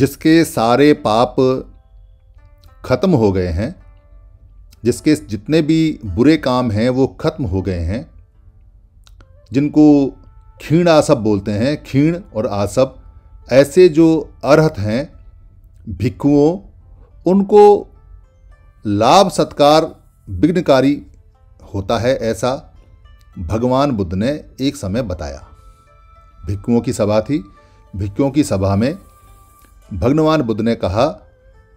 जिसके सारे पाप खत्म हो गए हैं, जिसके जितने भी बुरे काम हैं, वो खत्म हो गए हैं, जिनको खीण आसब बोलते हैं खीण और आसब ऐसे जो अर्हत हैं, भिक्खुओं, उनको लाभ सत्कार विघ्नकारी होता है ऐसा भगवान बुद्ध ने एक समय बताया। भिक्षुओं की सभा थी। भिक्षुओं की सभा में भगवान बुद्ध ने कहा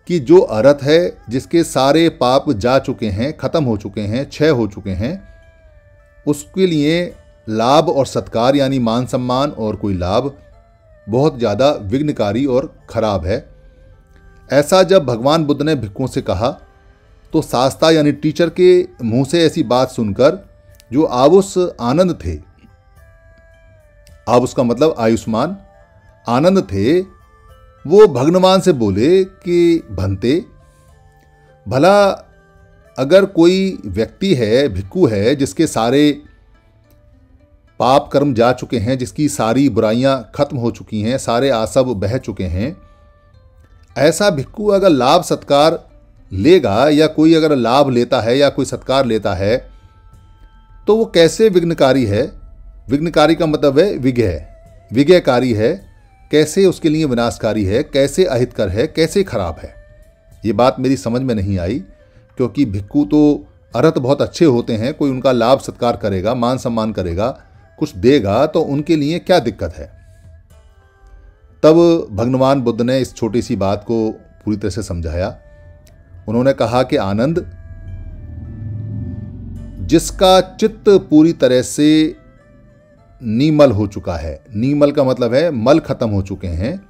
कि जो अर्थ है, जिसके सारे पाप जा चुके हैं, खत्म हो चुके हैं, क्षय हो चुके हैं, उसके लिए लाभ और सत्कार, यानी मान सम्मान और कोई लाभ, बहुत ज़्यादा विघ्नकारी और खराब है। ऐसा जब भगवान बुद्ध ने भिक्खुओं से कहा तो शास्ता यानी टीचर के मुँह से ऐसी बात सुनकर जो आवुस आनंद थे आवुस का मतलब आयुष्मान, आनंद थे वो भगवान से बोले कि, भंते, भला अगर कोई व्यक्ति है, भिक्खु है, जिसके सारे पाप कर्म जा चुके हैं, जिसकी सारी बुराइयाँ खत्म हो चुकी हैं, सारे आसब बह चुके हैं, ऐसा भिक्खु अगर लाभ सत्कार लेगा या कोई अगर लाभ लेता है या कोई सत्कार लेता है तो वो कैसे विघ्नकारी है? विघ्नकारी का मतलब है विघय विघयकारी है कैसे उसके लिए विनाशकारी है, कैसे अहितकर है, कैसे खराब है? ये बात मेरी समझ में नहीं आई, क्योंकि भिक्खु तो अर्थ बहुत अच्छे होते हैं, कोई उनका लाभ सत्कार करेगा, मान सम्मान करेगा, कुछ देगा तो उनके लिए क्या दिक्कत है? तब भगवान बुद्ध ने इस छोटी सी बात को पूरी तरह से समझाया। उन्होंने कहा कि आनंद, जिसका चित्त पूरी तरह से नीमल हो चुका है। नीमल का मतलब है मल खत्म हो चुके हैं।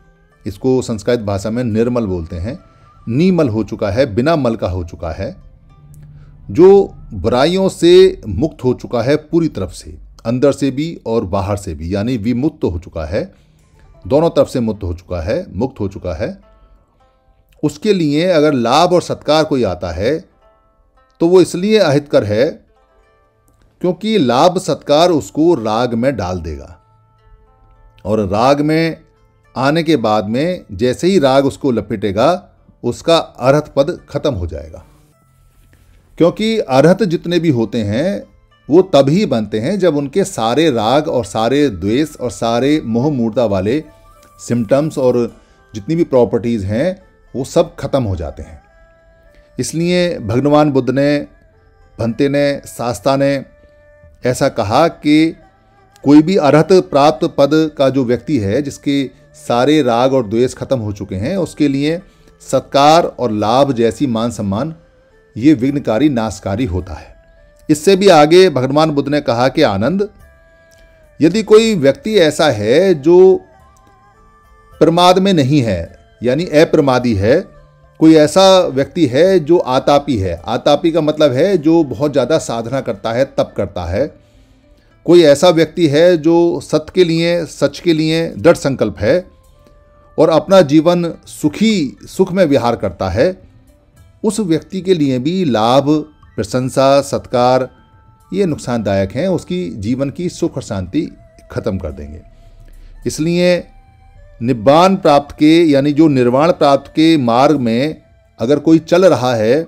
इसको संस्कृत भाषा में निर्मल बोलते हैं। नीमल हो चुका है, बिना मल का हो चुका है। जो बुराइयों से मुक्त हो चुका है पूरी तरफ़ से, अंदर से भी और बाहर से भी, यानी विमुक्त हो चुका है। दोनों तरफ़ से मुक्त हो चुका है, मुक्त हो चुका है। उसके लिए अगर लाभ और सत्कार कोई आता है तो वो इसलिए अहितकर है क्योंकि लाभ सत्कार उसको राग में डाल देगा। और राग में आने के बाद में जैसे ही राग उसको लपेटेगा, उसका अर्हत पद खत्म हो जाएगा। क्योंकि अर्हत जितने भी होते हैं, वो तभी बनते हैं जब उनके सारे राग और सारे द्वेष और सारे मोह मूर्ता वाले सिम्टम्स और जितनी भी प्रॉपर्टीज़ हैं, वो सब खत्म हो जाते हैं। इसलिए भगवान बुद्ध ने, भंते ने, शास्ता ने ऐसा कहा कि कोई भी अर्हत प्राप्त पद का जो व्यक्ति है, जिसके सारे राग और द्वेष खत्म हो चुके हैं, उसके लिए सत्कार और लाभ जैसी मान सम्मान, ये विघ्नकारी, नाशकारी होता है। इससे भी आगे भगवान बुद्ध ने कहा कि आनंद, यदि कोई व्यक्ति ऐसा है जो प्रमाद में नहीं है, यानी अप्रमादी है कोई ऐसा व्यक्ति है जो आतापी है? आतापी का मतलब है जो बहुत ज़्यादा साधना करता है, तप करता है। कोई ऐसा व्यक्ति है जो सत्य के लिए, सच के लिए दृढ़ संकल्प है और अपना जीवन सुखी, सुख में विहार करता है, उस व्यक्ति के लिए भी लाभ, प्रशंसा, सत्कार ये नुकसानदायक हैं, उसकी जीवन की सुख और शांति खत्म कर देंगे। इसलिए निब्बान प्राप्त के, यानी जो निर्वाण प्राप्त के मार्ग में अगर कोई चल रहा है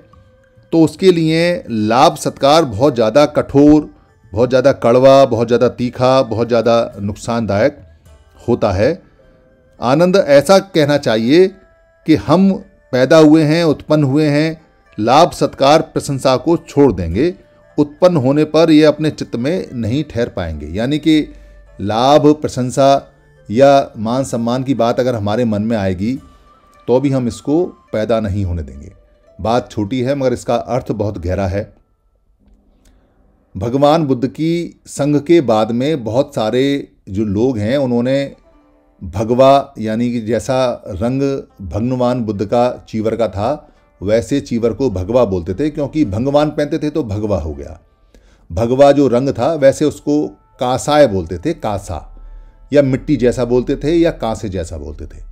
तो उसके लिए लाभ सत्कार बहुत ज़्यादा कठोर, बहुत ज़्यादा कड़वा, बहुत ज़्यादा तीखा, बहुत ज़्यादा नुकसानदायक होता है। आनंद ऐसा कहना चाहिए कि हम पैदा हुए हैं, उत्पन्न हुए हैं, लाभ सत्कार प्रशंसा को छोड़ देंगे, उत्पन्न होने पर ये अपने चित्त में नहीं ठहर पाएँगे। यानी कि लाभ, प्रशंसा या मान सम्मान की बात अगर हमारे मन में आएगी तो भी हम इसको पैदा नहीं होने देंगे। बात छोटी है, मगर इसका अर्थ बहुत गहरा है। भगवान बुद्ध की संघ के बाद में बहुत सारे जो लोग हैं, उन्होंने भगवा, यानी कि जैसा रंग भगवान बुद्ध का चीवर का था, वैसे चीवर को भगवा बोलते थे, क्योंकि भगवान पहनते थे तो भगवा हो गया। भगवा जो रंग था, वैसे उसको कासाय बोलते थे, कासा। या मिट्टी जैसा बोलते थे या कांसे जैसा बोलते थे।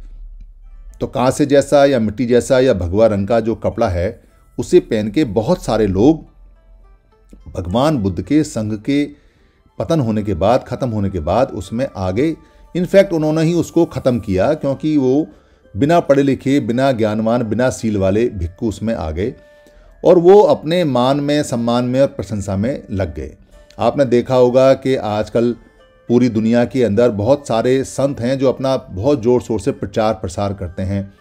तो कांसे जैसा या मिट्टी जैसा या भगवा रंग का जो कपड़ा है, उसे पहन के बहुत सारे लोग भगवान बुद्ध के संघ के पतन होने के बाद, ख़त्म होने के बाद उसमें आगे, इनफैक्ट उन्होंने ही उसको ख़त्म किया क्योंकि वो बिना पढ़े लिखे, बिना ज्ञानवान, बिना सील वाले भिक्खू उसमें आ गए और वो अपने मान में, सम्मान में और प्रशंसा में लग गए। आपने देखा होगा कि आजकल पूरी दुनिया के अंदर बहुत सारे संत हैं जो अपना बहुत ज़ोर शोर से प्रचार प्रसार करते हैं।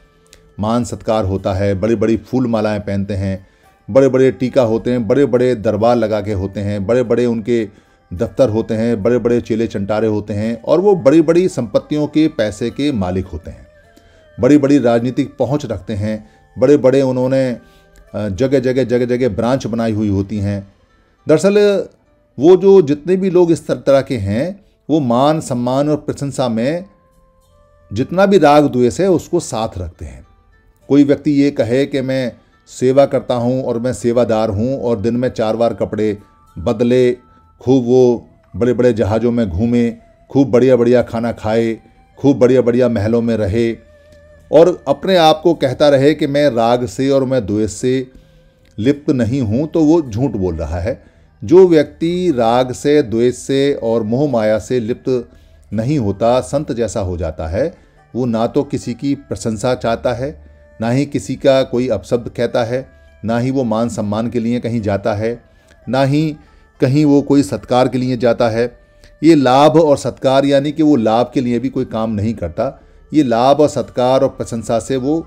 मान सत्कार होता है बड़ी बड़ी फूल मालाएँ पहनते हैं बड़े बड़े टीका होते हैं बड़े बड़े दरबार लगा के होते हैं बड़े बड़े उनके दफ्तर होते हैं बड़े बड़े चेले चंटारे होते हैं और वो बड़ी बड़ी संपत्तियों के पैसे के मालिक होते हैं। बड़ी बड़ी राजनीतिक पहुँच रखते हैं बड़े बड़े उन्होंने जगह जगह जगह जगह ब्रांच बनाई हुई होती हैं। दरअसल, वो जो जितने भी लोग इस तरह के हैं वो मान, सम्मान और प्रशंसा में जितना भी राग द्वेष है, उसको साथ रखते हैं। कोई व्यक्ति ये कहे कि मैं सेवा करता हूँ और मैं सेवादार हूँ और दिन में चार बार कपड़े बदले, खूब वो बड़े बड़े जहाज़ों में घूमे, खूब बढ़िया बढ़िया खाना खाए, खूब बढ़िया बढ़िया महलों में रहे और अपने आप को कहता रहे कि मैं राग से और मैं द्वेष से लिप्त नहीं हूँ तो वो झूठ बोल रहा है। जो व्यक्ति राग से, द्वेष से और मोह माया से लिप्त नहीं होता, संत जैसा हो जाता है, वो ना तो किसी की प्रशंसा चाहता है, ना ही किसी का कोई अपशब्द कहता है, ना ही वो मान सम्मान के लिए कहीं जाता है, ना ही कहीं वो कोई सत्कार के लिए जाता है। ये लाभ और सत्कार यानी कि वो लाभ के लिए भी कोई काम नहीं करता। ये लाभ और सत्कार और प्रशंसा से वो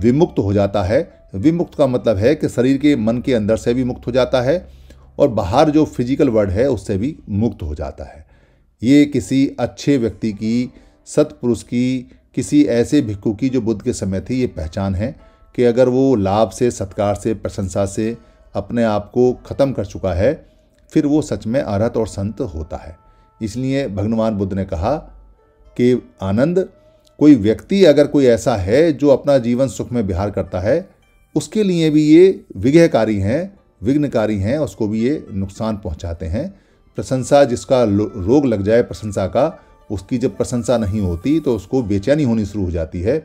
विमुक्त हो जाता है। विमुक्त का मतलब है कि शरीर के मन के अंदर से भी मुक्त हो जाता है। और बाहर जो फ़िज़िकल वर्ड है, उससे भी मुक्त हो जाता है। ये किसी अच्छे व्यक्ति की, सत्पुरुष की, किसी ऐसे भिक्खु की जो बुद्ध के समय थी, ये पहचान है कि अगर वो लाभ से, सत्कार से, प्रशंसा से अपने आप को ख़त्म कर चुका है, फिर वो सच में अरहत और संत होता है। इसलिए भगवान बुद्ध ने कहा कि आनंद, कोई व्यक्ति अगर कोई ऐसा है जो अपना जीवन सुख में बिहार करता है, उसके लिए भी ये विघयकारी हैं विघ्नकारी हैं, उसको भी ये नुकसान पहुंचाते हैं। प्रशंसा जिसका रोग लग जाए प्रशंसा का, उसकी जब प्रशंसा नहीं होती तो उसको बेचैनी होनी शुरू हो जाती है।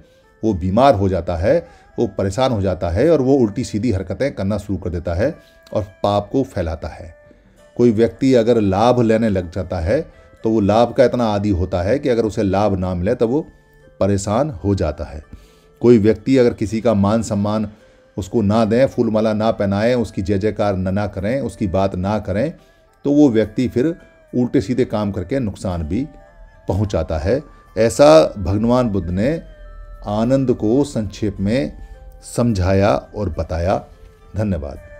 वो बीमार हो जाता है, वो परेशान हो जाता है और वो उल्टी सीधी हरकतें करना शुरू कर देता है और पाप को फैलाता है। कोई व्यक्ति अगर लाभ लेने लग जाता है तो वो लाभ का इतना आदि होता है कि अगर उसे लाभ ना मिले तो वो परेशान हो जाता है। कोई व्यक्ति अगर किसी का मान सम्मान उसको ना दें, फूलमाला ना पहनाएँ, उसकी जय जयकार न ना करें, उसकी बात ना करें तो वो व्यक्ति फिर उल्टे सीधे काम करके नुकसान भी पहुंचाता है। ऐसा भगवान बुद्ध ने आनंद को संक्षेप में समझाया और बताया। धन्यवाद।